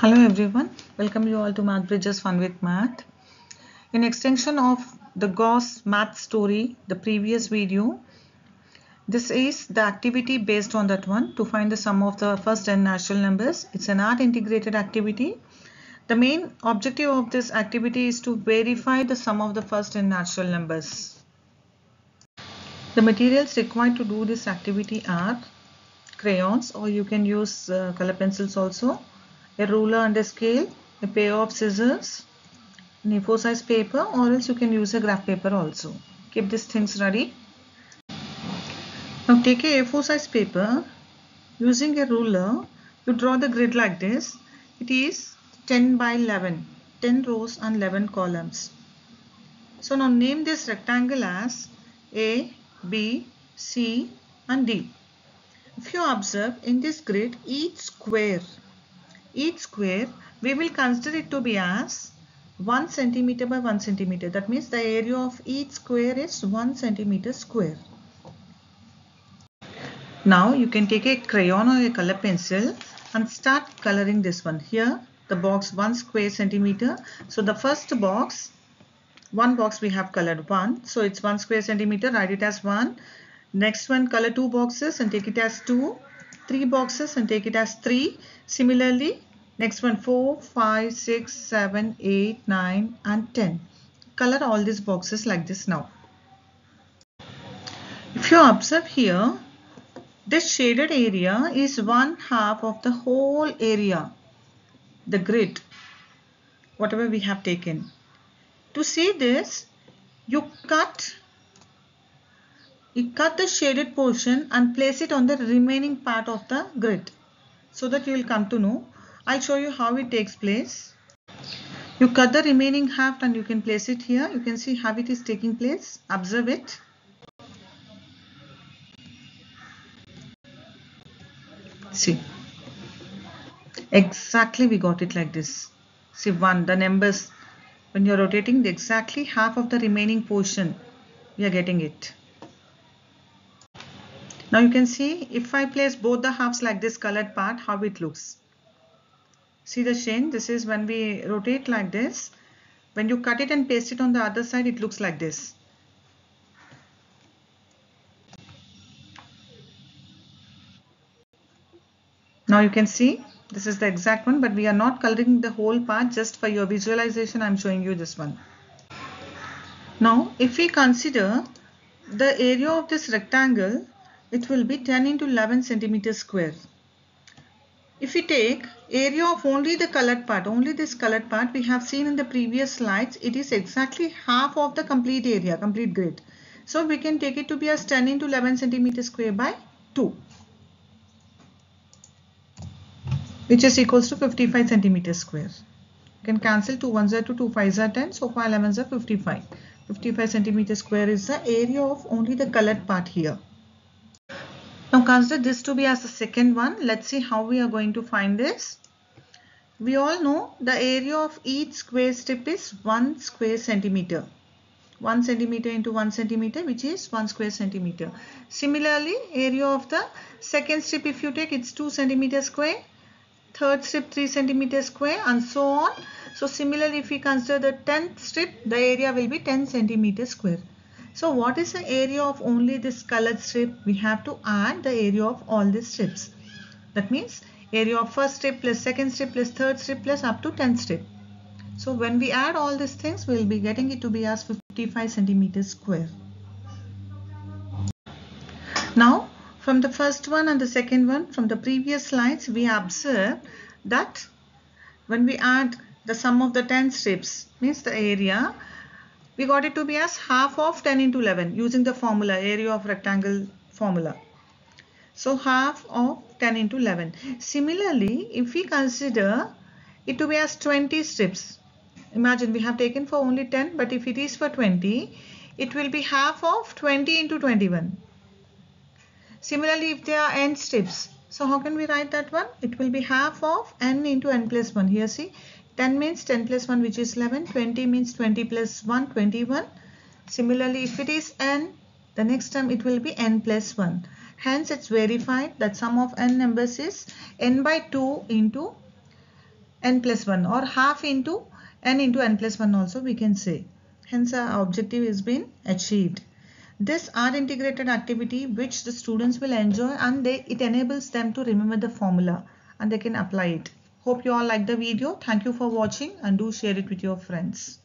Hello everyone, welcome you all to Math Bridges Fun with Math. In extension of the Gauss math story, the previous video, this is the activity based on that one to find the sum of the first n natural numbers. It's an art integrated activity. The main objective of this activity is to verify the sum of the first n natural numbers. The materials required to do this activity are crayons or you can use uh, color pencils also a ruler and a scale, a pair of scissors, an A4 size paper or else you can use a graph paper also. Keep these things ready. Now take a A4 size paper. Using a ruler, you draw the grid like this. It is 10 by 11, 10 rows and 11 columns. So now name this rectangle as A, B, C and D. If you observe in this grid, each square each square we will consider it to be as 1 centimeter by 1 centimeter. That means the area of each square is 1 centimeter square. Now you can take a crayon or a color pencil and start coloring this one. Here the box 1 square centimeter. So the first box, one box we have colored 1. So it's 1 square centimeter. Write it as 1. Next one color two boxes and take it as 2 three boxes and take it as 3. Similarly, next one 4, 5, 6, 7, 8, 9 and 10. Color all these boxes like this now. If you observe here, this shaded area is one half of the whole area, the grid, whatever we have taken. To see this, you cut you cut the shaded portion and place it on the remaining part of the grid so that you will come to know. I'll show you how it takes place. You cut the remaining half and you can place it here. You can see how it is taking place. Observe it. See. Exactly we got it like this. See one, the numbers when you're rotating the exactly half of the remaining portion we are getting it. Now you can see if I place both the halves like this colored part how it looks. See the chain this is when we rotate like this when you cut it and paste it on the other side it looks like this. Now you can see this is the exact one but we are not coloring the whole part just for your visualization I am showing you this one. Now if we consider the area of this rectangle it will be 10 into 11 centimeter square. If we take area of only the colored part, only this colored part we have seen in the previous slides, it is exactly half of the complete area, complete grid. So we can take it to be as 10 into 11 centimeter square by 2 which is equals to 55 centimeter square. You can cancel 2 ones are 2, 2 5s are 10, so 5 11s are 55. 55 centimeter square is the area of only the colored part here. Now consider this to be as the second one. Let's see how we are going to find this. We all know the area of each square strip is 1 square centimeter. 1 centimeter into 1 centimeter which is 1 square centimeter. Similarly area of the second strip if you take it's 2 centimeter square. Third strip 3 centimeter square and so on. So similarly if we consider the 10th strip the area will be 10 centimeter square. So what is the area of only this colored strip? We have to add the area of all these strips. That means area of first strip plus second strip plus third strip plus up to 10th strip. So when we add all these things, we will be getting it to be as 55 centimeters square. Now from the first one and the second one from the previous slides, we observe that when we add the sum of the 10 strips means the area we got it to be as half of 10 into 11 using the formula area of rectangle formula. So half of 10 into 11. Similarly, if we consider it to be as 20 strips, imagine we have taken for only 10 but if it is for 20, it will be half of 20 into 21. Similarly, if there are n strips, so how can we write that one? It will be half of n into n plus 1. Here see, 10 means 10 plus 1 which is 11. 20 means 20 plus 1 21. Similarly if it is n the next term it will be n plus 1. Hence it's verified that sum of n numbers is n by 2 into n plus 1 or half into n into n plus 1 also we can say. Hence our objective has been achieved. This art integrated activity which the students will enjoy and they, it enables them to remember the formula and they can apply it. Hope you all like the video. Thank you for watching and do share it with your friends.